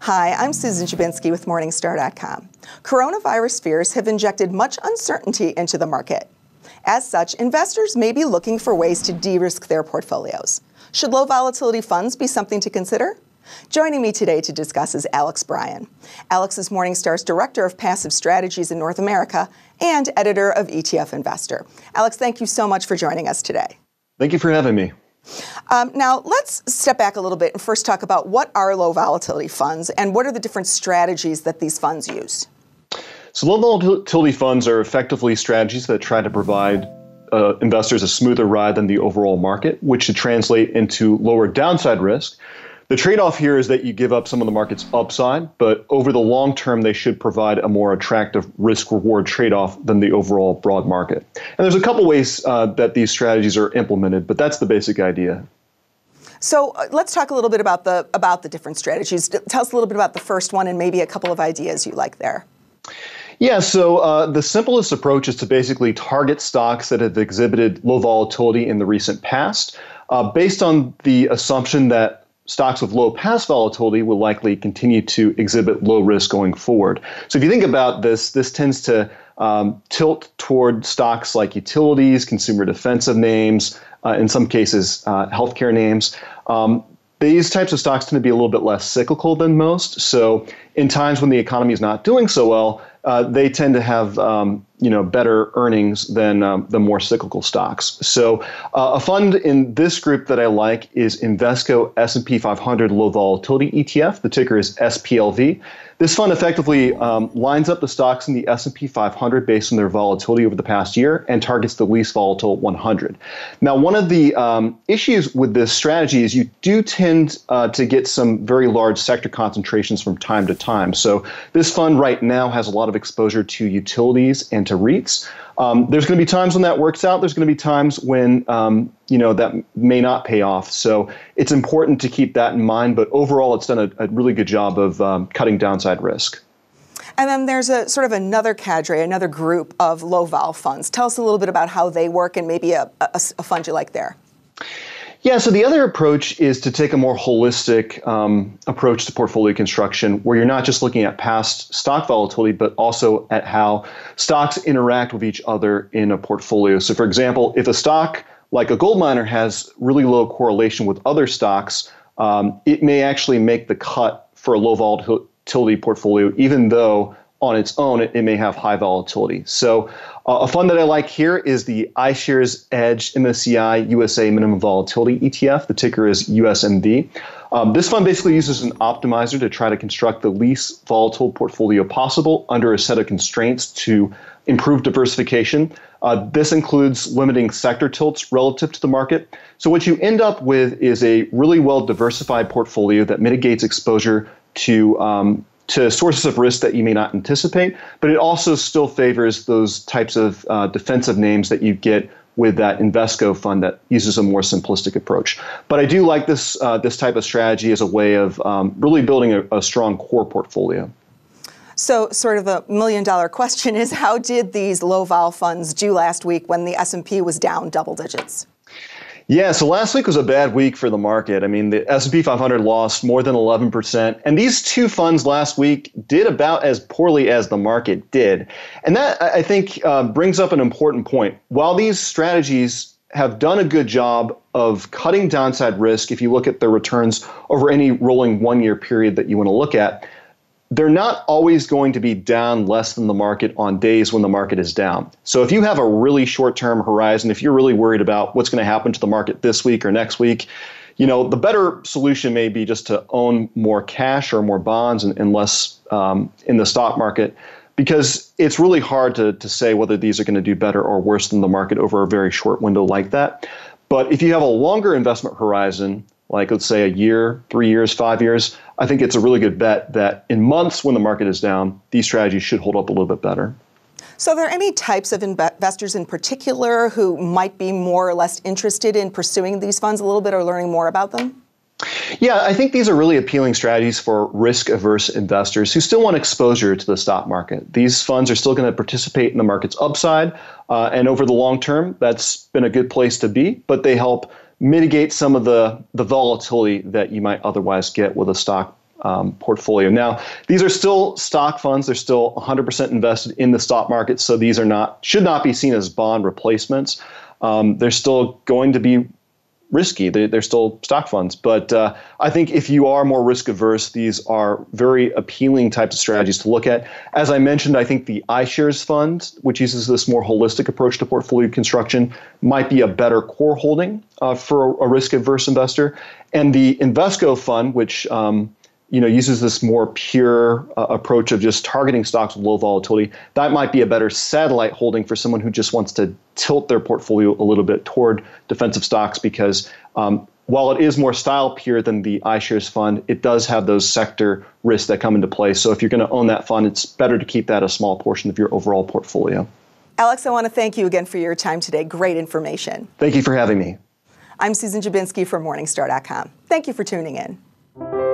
Hi, I'm Susan Dziubinski with Morningstar.com. Coronavirus fears have injected much uncertainty into the market. As such, investors may be looking for ways to de risk their portfolios. Should low volatility funds be something to consider? Joining me today to discuss is Alex Bryan. Alex is Morningstar's Director of Passive Strategies in North America and editor of ETF Investor. Alex, thank you so much for joining us today. Thank you for having me. Um, now, let's step back a little bit and first talk about what are low volatility funds and what are the different strategies that these funds use. So, low volatility funds are effectively strategies that try to provide uh, investors a smoother ride than the overall market, which should translate into lower downside risk the trade off here is that you give up some of the market's upside, but over the long term, they should provide a more attractive risk reward trade off than the overall broad market. And there's a couple ways uh, that these strategies are implemented, but that's the basic idea. So uh, let's talk a little bit about the about the different strategies. Tell us a little bit about the first one and maybe a couple of ideas you like there. Yeah, so uh, the simplest approach is to basically target stocks that have exhibited low volatility in the recent past, uh, based on the assumption that stocks with low past volatility will likely continue to exhibit low risk going forward. So if you think about this, this tends to um, tilt toward stocks like utilities, consumer defensive names, uh, in some cases, uh, healthcare names. Um, these types of stocks tend to be a little bit less cyclical than most. So, in times when the economy is not doing so well, uh, they tend to have um, you know better earnings than um, the more cyclical stocks. So uh, a fund in this group that I like is Invesco S&P 500 Low Volatility ETF. The ticker is SPLV. This fund effectively um, lines up the stocks in the S&P 500 based on their volatility over the past year and targets the least volatile 100. Now, one of the um, issues with this strategy is you do tend uh, to get some very large sector concentrations from time to time. So this fund right now has a lot of exposure to utilities and to REITs. Um, there's going to be times when that works out. There's going to be times when um, you know that may not pay off. So it's important to keep that in mind. But overall, it's done a, a really good job of um, cutting downside risk. And then there's a sort of another cadre, another group of low vol funds. Tell us a little bit about how they work and maybe a, a, a fund you like there. Yeah, so the other approach is to take a more holistic um, approach to portfolio construction where you're not just looking at past stock volatility, but also at how stocks interact with each other in a portfolio. So, for example, if a stock like a gold miner has really low correlation with other stocks, um, it may actually make the cut for a low volatility portfolio, even though on its own it, it may have high volatility. So, uh, a fund that I like here is the iShares Edge MSCI USA Minimum Volatility ETF. The ticker is USMV. Um, this fund basically uses an optimizer to try to construct the least volatile portfolio possible under a set of constraints to improve diversification. Uh, this includes limiting sector tilts relative to the market. So, what you end up with is a really well diversified portfolio that mitigates exposure to um, to sources of risk that you may not anticipate, but it also still favors those types of uh, defensive names that you get with that Invesco fund that uses a more simplistic approach. But I do like this uh, this type of strategy as a way of um, really building a, a strong core portfolio. So, sort of a million dollar question is, how did these low vol funds do last week when the S and P was down double digits? Yeah, so last week was a bad week for the market. I mean, the S&P 500 lost more than 11%, and these two funds last week did about as poorly as the market did. And that I think uh, brings up an important point. While these strategies have done a good job of cutting downside risk if you look at the returns over any rolling 1-year period that you want to look at, they're not always going to be down less than the market on days when the market is down. So if you have a really short-term horizon, if you're really worried about what's going to happen to the market this week or next week, you know the better solution may be just to own more cash or more bonds and, and less um, in the stock market because it's really hard to, to say whether these are going to do better or worse than the market over a very short window like that. But if you have a longer investment horizon, like let's say a year, three years, five years, I think it's a really good bet that in months when the market is down, these strategies should hold up a little bit better. So, are there any types of investors in particular who might be more or less interested in pursuing these funds a little bit or learning more about them? Yeah, I think these are really appealing strategies for risk averse investors who still want exposure to the stock market. These funds are still going to participate in the market's upside, uh, and over the long term, that's been a good place to be, but they help mitigate some of the, the volatility that you might otherwise get with a stock um, portfolio. Now, these are still stock funds. They're still 100% invested in the stock market, so these are not should not be seen as bond replacements. Um, they're still going to be risky. They, are still stock funds. But uh, I think if you are more risk averse, these are very appealing types of strategies to look at. As I mentioned, I think the iShares fund, which uses this more holistic approach to portfolio construction, might be a better core holding uh, for a, a risk averse investor. And the Invesco fund, which um, you know uses this more pure uh, approach of just targeting stocks with low volatility that might be a better satellite holding for someone who just wants to tilt their portfolio a little bit toward defensive stocks because um, while it is more style pure than the iShares fund, it does have those sector risks that come into play. So if you're going to own that fund, it's better to keep that a small portion of your overall portfolio. Alex, I want to thank you again for your time today. Great information. Thank you for having me. I'm Susan Dziubinski from Morningstar.com. Thank you for tuning in.